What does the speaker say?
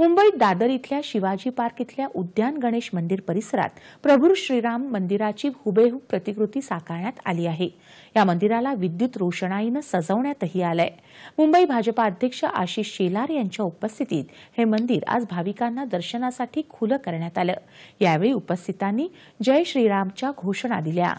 मुंबईत दादर इथल्या शिवाजी पार्क इथल्या उद्यान गणेश मंदिर परिसरात प्रभू श्रीराम मंदिराची हुबेहूब प्रतिकृती साकारण्यात आली आहे. या मंदिराला विद्युत रोषणाईनं सजवण्यातही आलंय. मुंबई भाजपा अध्यक्ष आशिष शेलार यांच्या उपस्थितीत हे मंदिर आज भाविकांना दर्शनासाठी खुलं करण्यात आलं. यावेळी उपस्थितांनी जय श्रीरामच्या घोषणा दिल्या.